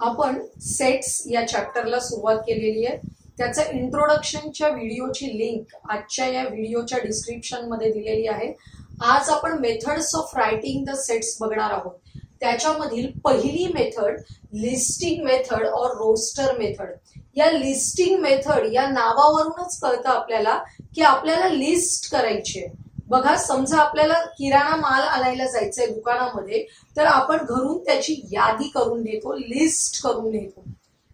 आपण सेट्स या चॅप्टरला सुरुवात केलेली आहे. त्याचं इंट्रोडक्शनच्या व्हिडिओची लिंक आजच्या या व्हिडिओच्या डिस्क्रिप्शनमध्ये दिलेली आहे. आज आपण methods of writing the sets बघणार आहोत. त्याच्यामधील पहिली method listing method or roster method या लिस्टिंग मेथड या नावावरूनच कळतं आपल्याला की आपल्याला लिस्ट करायची आहे. बघा समजा आपल्याला किराणा माल आणायला जायचंय दुकानामध्ये तर आपण घरून त्याची यादी करून नेतो लिस्ट करून नेतो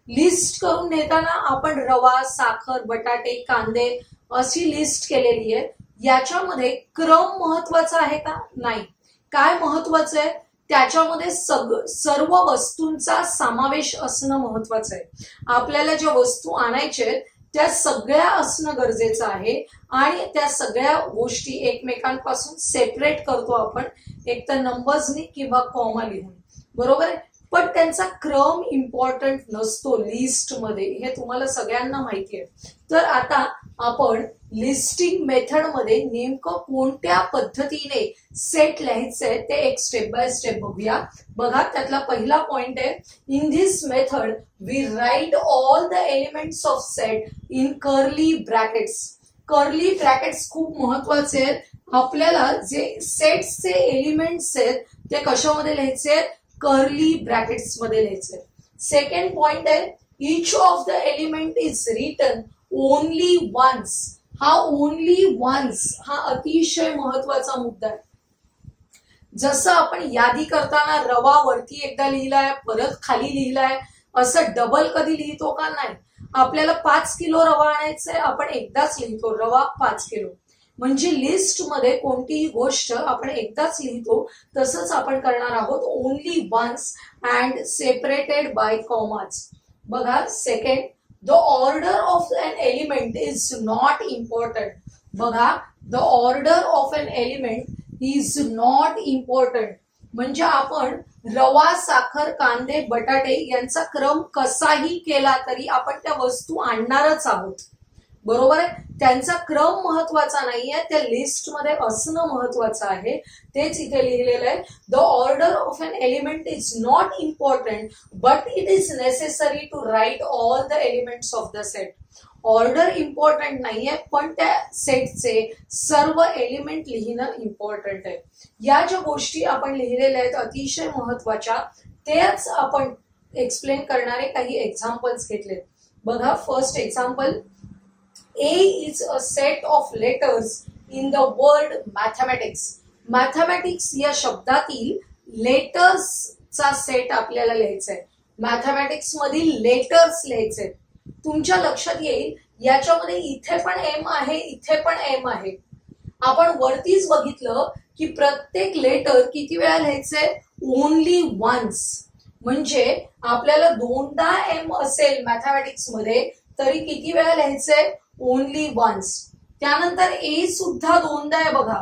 लिस्ट करून नेताना आपण रवा साखर बटाटे कांदे अशी लिस्ट केलेली आहे. याच्यामध्ये क्रम महत्त्वाचा आहे का? नाही. काय महत्वाचं आहे? त्याच्यामध्ये सग सर्व वस्तूंचा समावेश असणं महत्वाचं आहे. आपल्याला ज्या वस्तू आणायच्या आहेत त्या सगळ्या असणं गरजेचं आहे आणि त्या सगळ्या गोष्टी एकमेकांपासून सेपरेट करतो आपण. एक तर नंबर्सनी किंवा कॉमा लिहून. बरोबर आहे? पण त्यांचा क्रम इम्पॉर्टंट नसतो लिस्टमध्ये. हे तुम्हाला सगळ्यांना माहिती आहे. तर आता आपण लिस्टिंग मेथडमध्ये नेमकं कोणत्या पद्धतीने सेट लिहायचंय ते एक स्टेप बाय स्टेप बघूया. बघा त्यातला पहिला पॉइंट आहे. In this method we write all the elements of set in curly brackets curly brackets खूप महत्त्वाचे आहेत. आपल्याला जे सेट्सचे एलिमेंट्स आहेत ते कशामध्ये लिहायचे? आहेत कर्ली ब्रॅकेट्समध्ये लिहायचे. सेकंड पॉइंट आहे each of the element is written only once हा ओनली वन्स हा अतिशय महत्त्वाचा मुद्दा आहे. जसं आपण यादी करताना रवा वरती एकदा लिहिलाय परत खाली लिहिलाय असं डबल कधी लिहितो का नाही? आपल्याला पाच किलो रवा आणायचंय आपण एकदाच लिहितो रवा पाच किलो. म्हणजे लिस्टमध्ये कोणतीही गोष्ट आपण एकदाच लिहितो तसंच आपण करणार आहोत only once and separated by कॉमाच बघा second the order of an element is not important बघा the order of an element is not important म्हणजे आपण रवा साखर कांदे बटाटे यांचा क्रम कसाही केला तरी आपण त्या वस्तू आणणारच आहोत. बरोबर आहे? त्यांचा क्रम महत्त्वाचा नाहीये. त्या लिस्टमध्ये असणं महत्वाचं आहे. तेच इथे लिहिलेलं आहे. The order of an element is not important but it is necessary to write all the elements of the set order important नाहीये पण त्या सेटचे सर्व एलिमेंट लिहिणं इम्पॉर्टंट आहे. या ज्या गोष्टी आपण लिहिलेल्या आहेत अतिशय महत्त्वाच्या तेच आपण एक्सप्लेन करणारे काही एक्झाम्पल्स घेतलेत. बघा first example A is a set of letters in the word mathematics. Mathematics या शब्दातील लेटर्सचा सेट आपल्याला लिहायचा आहे मॅथमॅटिक्स मधील लेटर्स लिहायचे तुमच्या लक्षात येईल याच्यामध्ये इथे पण एम आहे इथे पण एम आहे. आपण वरतीच बघितलं की प्रत्येक लेटर किती वेळा लिहायचंय? ओनली वन्स म्हणजे आपल्याला दोनदा एम असेल मॅथमॅटिक्समध्ये तरी किती वेळा लिहायचंय? ओनली वन्स त्यानंतर ए सुद्धा दोनदा आहे बघा.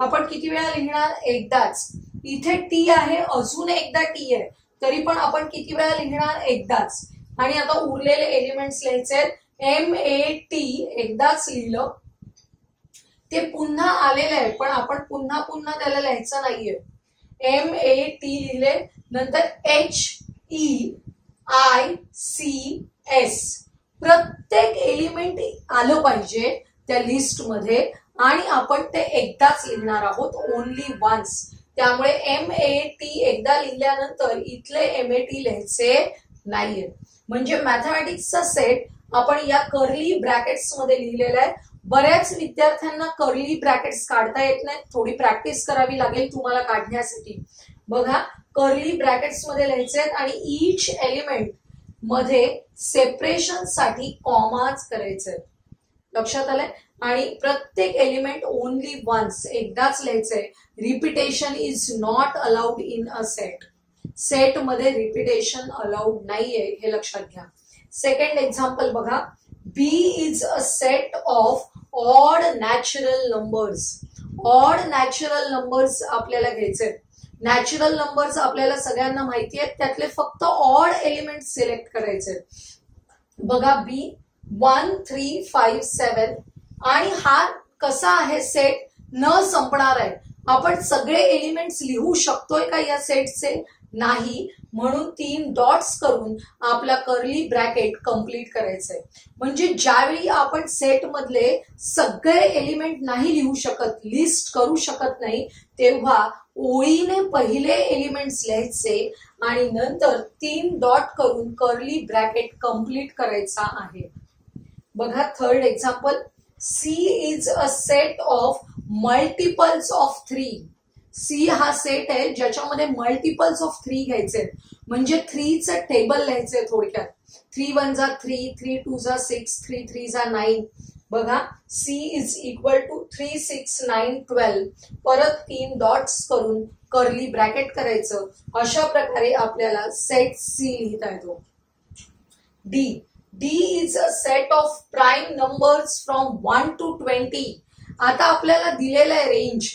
आपण किती वेळा लिहिणार? एकदाच. इथे टी आहे अजून एकदा टी आहे. तरी पण आपण किती वेळा लिहिणार? एकदाच. आणि आता उरलेले एलिमेंट्स लिहायचे एम ए टी एकदाच लिहिलं. ते पुन्हा आलेलं आहे पण आपण पुन्हा पुन्हा त्याला लिहायचं नाहीये. एम ए टी लिहिले. नंतर H E I C S प्रत्येक एलिमेंट आलं पाहिजे त्या लिस्टमध्ये आणि आपण ते एकदाच लिहिणार आहोत ओनली वन्स त्यामुळे एम ए टी एकदा लिहिल्यानंतर इथले एम ए टी लिहायचे नाहीये. म्हणजे मॅथमॅटिक्सचा सेट आपण या कर्ली ब्रॅकेट्समध्ये लिहिलेला आहे. बऱ्याच विद्यार्थ्यांना कर्ली ब्रॅकेट्स काढता येत नाहीत. थोडी प्रॅक्टिस करावी लागेल तुम्हाला काढण्यासाठी. बघा कर्ली ब्रॅकेट्समध्ये लिहायचे आहेत आणि इच एलिमेंट मध्ये सेपरेशनसाठी कॉमाच करायचे. लक्षात आलंय? आणि प्रत्येक एलिमेंट ओनली वन्स एकदाच लिहायचंय. Repetition is not allowed in a set सेटमध्ये रिपिटेशन अलाउड नाहीये हे लक्षात घ्या. सेकंड एक्झाम्पल बघा. B is a set of odd natural numbers odd natural numbers आपल्याला घ्यायचे नॅचरल नंबर्स आपल्याला सगळ्यांना माहिती आहेत. त्यातले फक्त ऑड एलिमेंट सिलेक्ट करायचे बघा B one three five seven आणि हा कसा आहे सेट न संपणार आहे. आपण सगळे एलिमेंट्स लिहू शकतोय का या सेटचे नाही. म्हणून तीन डॉट्स करून आपला कर्ली ब्रॅकेट कंप्लीट करायचंय. म्हणजे ज्यावेळी आपण सेट मधले सगळे एलिमेंट नाही लिहू शकत लिस्ट करू शकत नाही तेव्हा ओळीने पहिले एलिमेंट्स लिहायचे आणि नंतर तीन डॉट करून कर्ली ब्रॅकेट कंप्लीट करायचा आहे. बघा third example C is a set of multiples of three C हा सेट आहे ज्याच्यामध्ये मल्टिपल्स ऑफ थ्री घ्यायचे म्हणजे थ्रीचं टेबल लिहायचंय थोडक्यात. थ्री वन जा थ्री थ्री टू जा सिक्स थ्री थ्री जा नाईन बघा C is equal to three six nine twelve परत तीन डॉट्स करून कर्ली ब्रॅकेट करायचं. अशा प्रकारे आपल्याला सेट सी लिहिता येतो. D D is a set of prime numbers from one to twenty आता आपल्याला दिलेलं आहे रेंज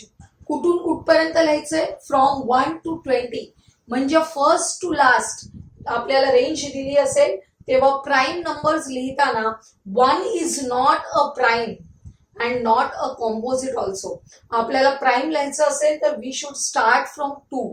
कुठून कुठपर्यंत लिहायचंय? फ्रॉम वन टू ट्वेंटी म्हणजे फर्स्ट टू लास्ट आपल्याला रेंज दिली असेल. तेव्हा प्राईम नंबर्स लिहिताना one is not a prime and not a composite also आपल्याला प्राईम लिहायचं असेल तर we should start from two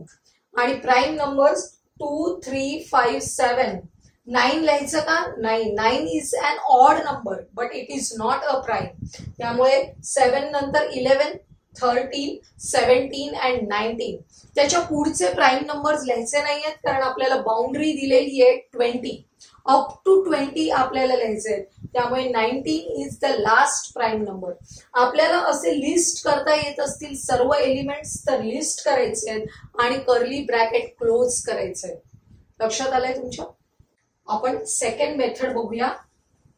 आणि prime numbers two three five seven nine लिहायचं का? नाही nine is an odd number but it is not a prime त्यामुळे seven नंतर eleven thirteen seventeen and nineteen त्याच्या पुढचे प्राईम नंबर्स लिहायचे नाहीयेत कारण आपल्याला बाउंड्री दिलेली आहे ट्वेंटी अप टू ट्वेंटी आपल्याला लिहायचे आहेत. त्यामुळे nineteen is the last prime number आपल्याला असे लिस्ट करता येत असतील सर्व एलिमेंट्स तर लिस्ट करायचे आहेत आणि कर्ली ब्रॅकेट क्लोज करायचे लक्षात आलंय तुमच्या? आपण सेकंड मेथड बघूया.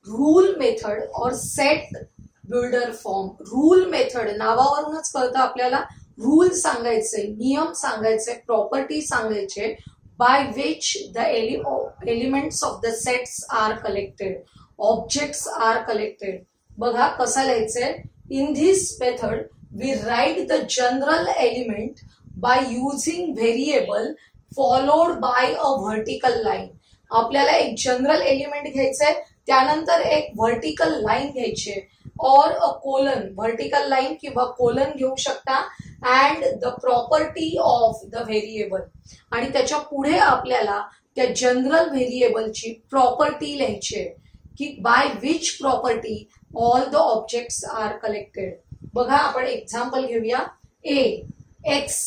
Rule method or set builder form rule method नावावरूनच कळतं आपल्याला. रूल सांगायचे नियम सांगायचे प्रॉपर्टी सांगायचे by which the elements of the sets are collected objects are collected बघा कसं लिहायचंय? In this method we write the general element by using variable followed by a vertical line आपल्याला एक जनरल एलिमेंट घ्यायचंय त्यानंतर एक vertical line घ्यायची or a colon vertical line किंवा कोलन घेऊ शकता and the property of the variable आणि त्याच्या पुढे आपल्याला त्या जनरल व्हेरिएबलची प्रॉपर्टी लिहायची आहे की by which property all the objects are collected बघा आपण एक्झाम्पल घेऊया. ए एक्स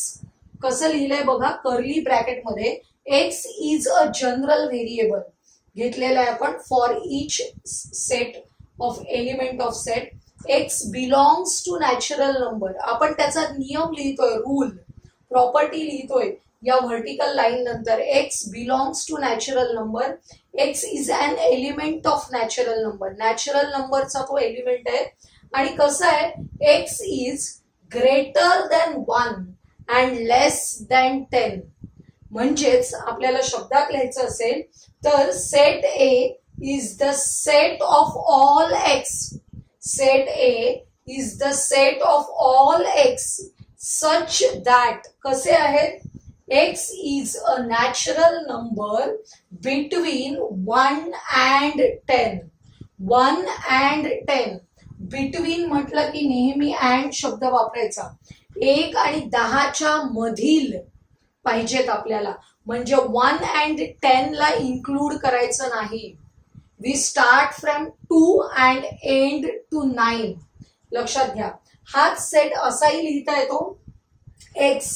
कसं लिहिलंय बघा curly ब्रॅकेटमध्ये X is a general variable घेतलेलं आहे आपण for each set of element of set X belongs to natural number आपण त्याचा नियम लिहितोय रूल प्रॉपर्टी लिहितोय. या व्हर्टिकल लाईन नंतर X belongs to natural number X is an element of natural number natural नंबरचा तो एलिमेंट आहे. आणि कसं आहे? X is greater than one and less than ten म्हणजेच आपल्याला शब्दात लिहायचं असेल तर set A is the set of all X set A is the set of all X such that कसे आहेत? X is a natural number between one and ten one and ten between म्हटलं की नेहमी and शब्द वापरायचा. एक आणि दहाच्या मधील पाहिजेत आपल्याला. म्हणजे वन अँड टेन ला इन्क्लूड करायचं नाही. We start from two and end to nine लक्षात घ्या. हाच सेट असाही लिहिता येतो. X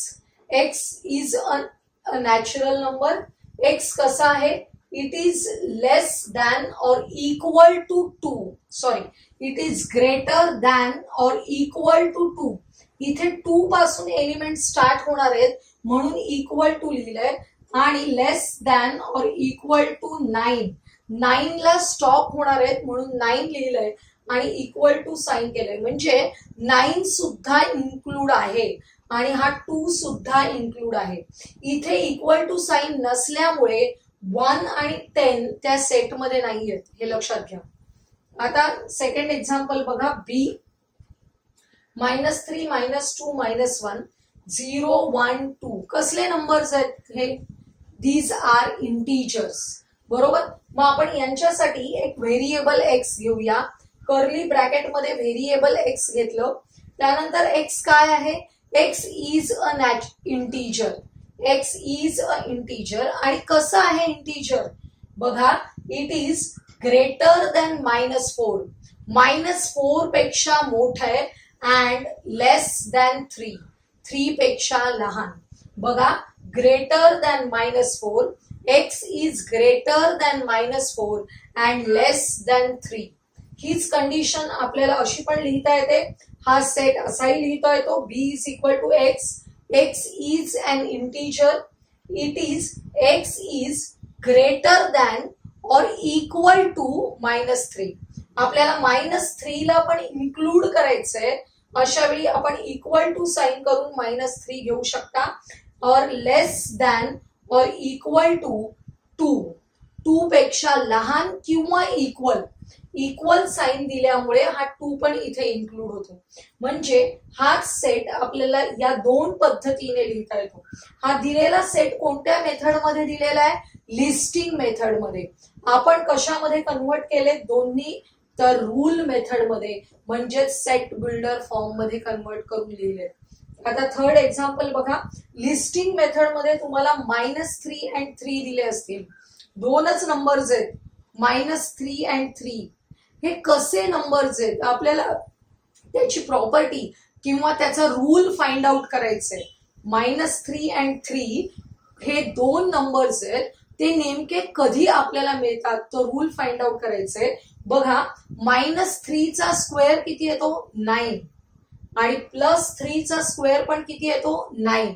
X is a natural number X कसा आहे? It is less than or equal to two sorry it is greater than or equal to two इथे two पासून एलिमेंट स्टार्ट होणार आहेत. म्हणून इक्वल टू लिहिलंय. आणि less than or equal to nine nine ला स्टॉप होणार आहेत म्हणून नाईन लिहिलंय आणि इक्वल टू साईन केलंय. म्हणजे नाईन सुद्धा इन्क्लूड आहे आणि हा टू सुद्धा इन्क्लूड आहे. इथे इक्वल टू साईन नसल्यामुळे वन आणि टेन त्या सेटमध्ये नाही आहेत. हे लक्षात घ्या. आता सेकंड एक्झाम्पल बघा. B minus three minus two minus one zero one two कसले नंबर्स आहेत हे? दीज आर इंटीजर्स बरोबर? मग आपण यांच्यासाठी एक व्हेरिएबल एक्स घेऊया. कर्ली ब्रॅकेटमध्ये व्हेरिएबल एक्स घेतलं. त्यानंतर एक्स काय आहे? X is a नॅच integer X is a integer आणि कसं आहे इंटीजर बघा it is greater than minus four minus फोरपेक्षा मोठ आहे and less than three three पेक्षा लहान. बघा greater than minus four X is greater than minus four and less than three हीच कंडिशन आपल्याला अशी पण लिहिता येते. हा सेट असाही लिहिता येतो. B is equal to X X is an integer it is X is greater than or equal to minus three आपल्याला मायनस थ्रीला पण इन्क्लूड करायचंय. अशा वेळी आपण इक्वल टू साइन करून मायनस थ्री घेऊ शकता. Or less than or equal to two two पेक्षा लहान किंवा इक्वल इक्वल साईन दिल्यामुळे हा टू पण इथे इन्क्लूड होतो. म्हणजे हाच सेट आपल्याला या दोन पद्धतीने लिहिता येतो. हा दिलेला सेट कोणत्या मेथडमध्ये दिलेला आहे? लिस्टिंग मेथडमध्ये आपण कशामध्ये कन्व्हर्ट केले? दोन्ही तर रूल मेथडमध्ये म्हणजेच सेट बिल्डर फॉर्ममध्ये कन्वर्ट करून लिहिले. आता थर्ड एक्झाम्पल बघा. लिस्टिंग मेथडमध्ये तुम्हाला मायनस थ्री अँड थ्री दिले असतील. दोनच नंबर्स आहेत. मायनस थ्री अँड थ्री हे कसे नंबर्स आहेत? आपल्याला त्याची प्रॉपर्टी किंवा त्याचा रूल फाइंड आउट करायचंय. मायनस थ्री अँड थ्री हे दोन नंबर्स आहेत. ते नेमके कधी आपल्याला मिळतात? तो रूल फाइंड आउट करायचंय. बघा मायनस थ्रीचा स्क्वेअर किती येतो? नाईन आणि प्लस थ्रीचा स्क्वेअर पण किती येतो नाईन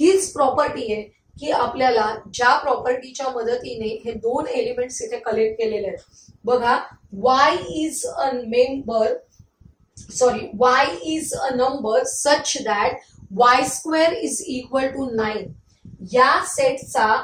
हीच प्रॉपर्टी आहे की आपल्याला ज्या प्रॉपर्टीच्या मदतीने हे दोन एलिमेंट्स इथे कलेक्ट केलेले आहेत. बघा Y is a member sorry Y is a number such that Y square is equal to nine या सेटचा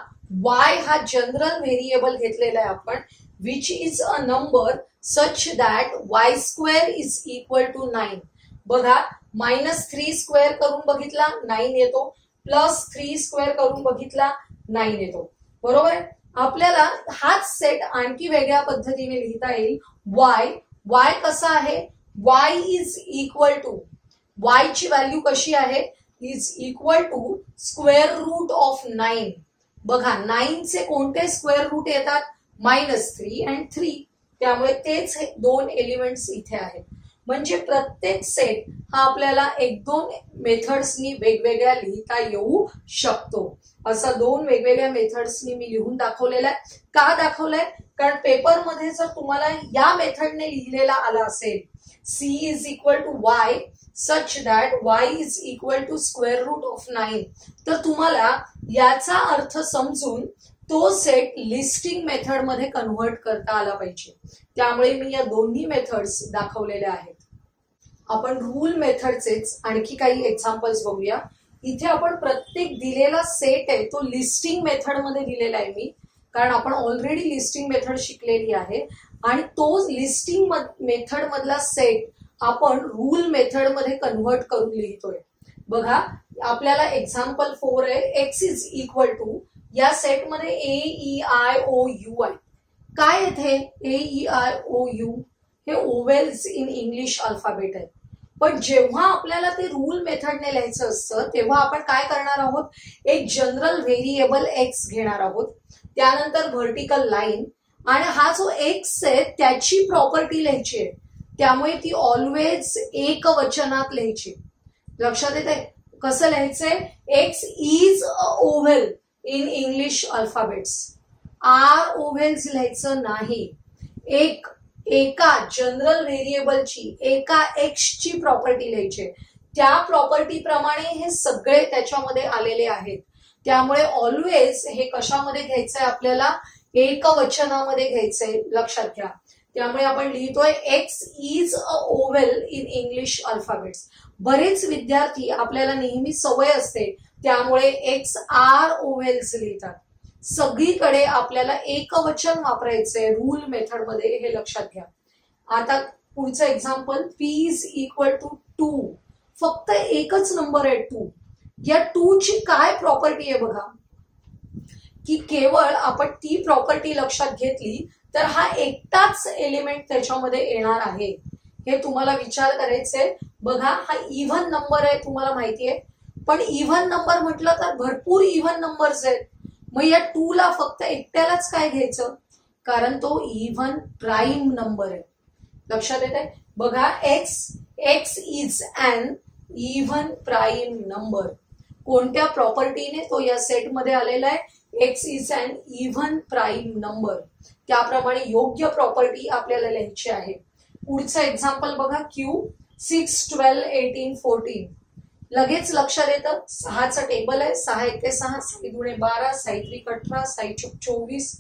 वाय हा जनरल व्हेरिएबल घेतलेला आहे आपण which is a number such that Y square is equal to nine बघा minus three square करून बघितला nine येतो. प्लस थ्री स्क्वेअर करून बघितला नाईन येतो. बरोबर आपल्याला हाच सेट आणखी वेगळ्या पद्धतीने लिहिता येईल. वाय वाय कसा आहे? Y is equal to Y ची व्हॅल्यू कशी आहे? Is equal to square root of nine बघा नाईनचे कोणते स्क्वेअर रूट येतात? मायनस थ्री अँड थ्री त्यामुळे तेच दोन एलिमेंट्स इथे आहेत. म्हणजे प्रत्येक सेट हा आपल्याला एक दोन मेथड्सनी वेगवेगळ्या लिहिता येऊ शकतो. असं दोन वेगवेगळ्या मेथड्सनी मी लिहून दाखवलेला आहे. का दाखवलंय? कारण पेपरमध्ये जर तुम्हाला या मेथडने लिहिलेला आला असेल C is equal to Y such that Y is equal to square root of nine तर तुम्हाला याचा अर्थ समजून तो सेट लिस्टिंग मेथडमध्ये कन्व्हर्ट करता आला पाहिजे. त्यामुळे मी या दोन्ही मेथड्स दाखवलेल्या आहेत. आपण रूल मेथडचेच आणखी काही एक्झाम्पल्स बघूया. इथे आपण प्रत्येक दिलेला सेट आहे तो लिस्टिंग मेथडमध्ये दिलेला आहे मी. कारण आपण ऑलरेडी लिस्टिंग मेथड शिकलेली आहे. आणि तो लिस्टिंग मेथड मधला सेट आपण रूल मेथडमध्ये कन्व्हर्ट करून लिहितोय. बघा आपल्याला एक्झाम्पल फोर आहे. एक्स इज इक्वल टू या सेटमध्ये A E I O U आहे. काय येथे? A E I O U हे ओवेल्स इन इंग्लिश अल्फाबेट आहे पण जेव्हा आपल्याला ते रूल मेथडने लिहायचं असतं तेव्हा आपण काय करणार आहोत? एक जनरल व्हेरिएबल एक्स घेणार आहोत. त्यानंतर व्हर्टिकल लाईन. आणि हा जो एक्स आहे त्याची प्रॉपर्टी लिहायची आहे. त्यामुळे ती ऑलवेज एक वचनात लिहायची. लक्षात येते कसं लिहायचंय? X is a vowel in English alphabets. Are vowels लिहायचं नाही. एक एका जनरल व्हेरिएबलची एका एक्सची प्रॉपर्टी लिहायची. त्या प्रॉपर्टी प्रमाणे हे सगळे त्याच्यामध्ये आलेले आहेत. त्यामुळे ऑलवेज हे कशामध्ये घ्यायचंय आपल्याला? एकवचनामध्ये घ्यायचंय लक्षात घ्या. त्यामुळे आपण लिहितोय X is a vowel in English alphabets बरेच विद्यार्थी आपल्याला नेहमी सवय असते त्यामुळे एक्स आर ओवेल्स लिहितात. सगळीकडे आपल्याला एकवचन वापरायचंय रूल मेथडमध्ये हे लक्षात घ्या. आता पुढचं example P is equal to two फक्त एकच नंबर आहे टू या टू ची काय प्रॉपर्टी आहे बघा? की केवळ आपण ती प्रॉपर्टी लक्षात घेतली तर हा एकटाच एलिमेंट त्याच्यामध्ये येणार आहे. हे तुम्हाला विचार करायचंय. बघा हा इव्हन नंबर आहे तुम्हाला माहिती आहे पण इव्हन नंबर म्हटलं तर भरपूर इव्हन नंबर्स आहेत. मग या टू ला फक्त एकट्यालाच काय घ्यायचं? कारण तो इव्हन प्राईम नंबर आहे. लक्षात येत आहे बघा X X is an even prime number कोणत्या प्रॉपर्टीने तो या सेटमध्ये आलेला आहे? X is an even prime number त्याप्रमाणे योग्य प्रॉपर्टी आपल्याला लिहायची आहे. पुढचं एक्झाम्पल बघा Q six twelve eighteen fourteen लगेच लक्षात येतं. सहाचं टेबल आहे. सहा एक सहा साई गुणे बारा साई त्रिक अठरा साई चुक चोवीस.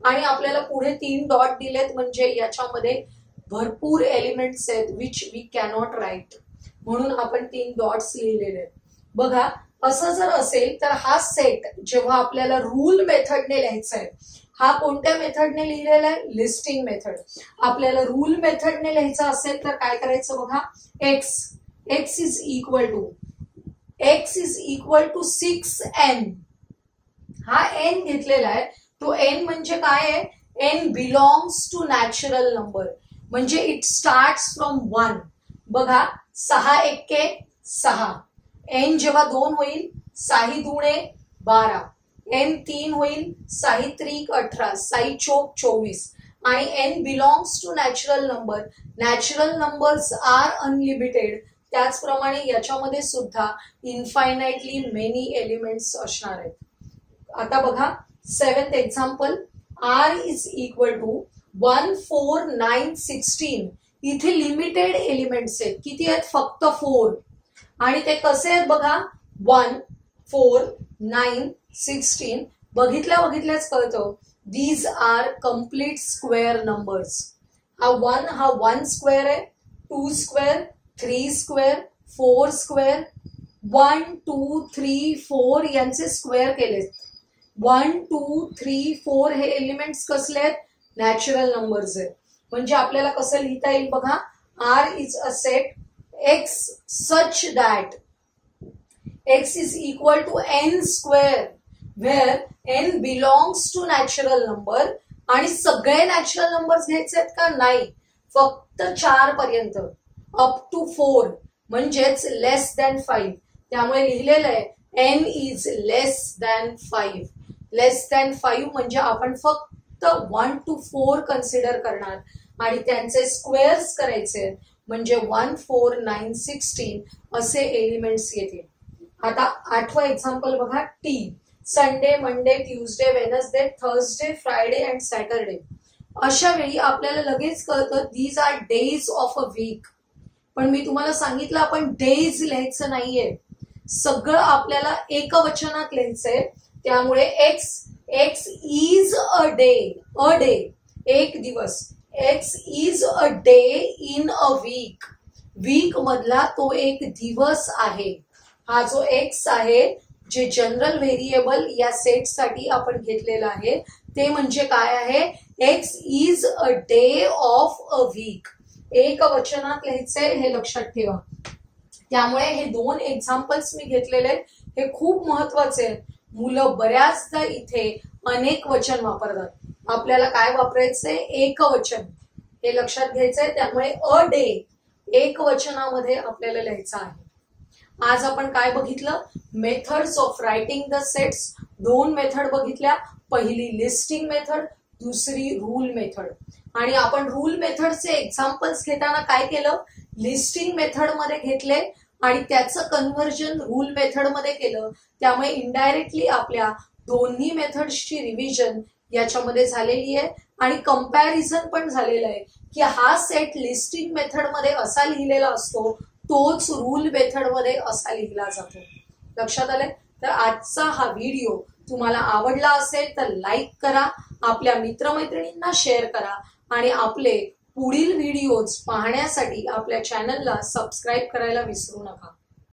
आणि आपल्याला पुढे तीन डॉट दिलेत. म्हणजे याच्यामध्ये भरपूर एलिमेंट्स आहेत विच वी कॅनॉट राईट म्हणून आपण तीन डॉट्स लिहिलेले आहेत. बघा असं जर असेल तर हा सेट जेव्हा आपल्याला रूल मेथडने लिहायचा आहे हा कोणत्या मेथडने लिहिलेला आहे? लिस्टिंग मेथड आपल्याला रूल मेथडने लिहायचा असेल तर काय करायचं बघा? X is equal to X is equal to six N हा एन घेतलेला आहे. तो एन म्हणजे काय आहे? N belongs to natural number म्हणजे इट स्टार्ट फ्रॉम वन बघा, सहा एक्के सहा. एन जेव्हा दोन होईल, साही दुणे बारा. एन तीन होईल, साही त्रिक अठरा साई चोक चोवीस. आणि N belongs to natural number natural numbers are unlimited त्याचप्रमाणे याच्यामध्ये सुद्धा इन्फायनाइटली मेनी एलिमेंट्स असणार आहेत. आता बघा seventh example R is equal to one four nine sixteen इथे लिमिटेड एलिमेंट्स आहेत. किती आहेत? फक्त फोर आणि ते कसे आहेत बघा? वन फोर नाईन सिक्स्टीन बघितल्या बघितल्याच कळतं. These are complete square numbers हा वन हा वन स्क्वेअर आहे. Two square three square four square one two three four यांचे स्क्वेअर केलेत. वन टू थ्री फोर हे एलिमेंट्स कसले आहेत? नॅचरल नंबर्स आहेत. म्हणजे आपल्याला कसं लिहिता येईल बघा? Are is a set X such that X is equal to N square where N belongs to natural number आणि सगळे नॅचरल नंबर्स घ्यायचे आहेत का? नाही. फक्त चार पर्यंत. अप टू फोर म्हणजेच लेस दॅन फाईव्ह त्यामुळे लिहिलेलं आहे N is less than five less than five म्हणजे आपण फक्त वन टू फोर कन्सिडर करणार. आणि त्यांचे स्क्वेअर्स करायचे म्हणजे वन फोर नाईन सिक्स्टीन असे एलिमेंट्स येतील. आता आठवं एक्झाम्पल बघा T Sunday Monday Tuesday Wednesday Thursday Friday and Saturday अशा वेळी आपल्याला लगेच कळतं these are days of a week पण मी तुम्हाला सांगितलं आपण डेज लिहायचं नाहीये. सगळं आपल्याला एकवचनात लिहायचंय. त्यामुळे X X is a day a day एक दिवस. X is a day in a week week मधला तो एक दिवस आहे. हा जो एक्स आहे जे जनरल व्हेरिएबल या सेटसाठी आपण घेतलेलं आहे ते म्हणजे काय आहे? X is a day of a week एक वचनात लिहायचंय हे लक्षात ठेवा. त्यामुळे हे दोन एक्झाम्पल्स मी घेतलेले हे खूप महत्त्वाचे आहेत. मुलं बऱ्याचदा इथे अनेक वचन वापरतात. आपल्याला काय वापरायचंय? एक वचन. हे लक्षात घ्यायचंय. त्यामुळे अ डे एक वचनामध्ये आपल्याला लिहायचं आहे. आज आपण काय बघितलं? Methods of writing the sets दोन मेथड बघितल्या. पहिली लिस्टिंग मेथड दुसरी रूल मेथड आणि आपण रूल मेथडचे एक्झाम्पल्स घेताना काय केलं? लिस्टिंग मेथडमध्ये घेतले आणि त्याचं कन्व्हर्जन रूल मेथडमध्ये केलं. त्यामुळे इनडायरेक्टली आपल्या दोन्ही मेथड्सची रिव्हिजन याच्यामध्ये झालेली आहे. आणि कंपॅरिझन पण झालेलं आहे की हा सेट लिस्टिंग मेथडमध्ये असा लिहिलेला असतो तोच रूल मेथडमध्ये असा लिहिला जातो. लक्षात आलंय? तर आजचा हा व्हिडिओ तुम्हाला आवडला असेल तर लाईक करा आपल्या मित्रमैत्रिणींना शेअर करा आणि आपले पुढील व्हिडिओज पाहण्यासाठी आपल्या चॅनलला सबस्क्राईब करायला विसरू नका.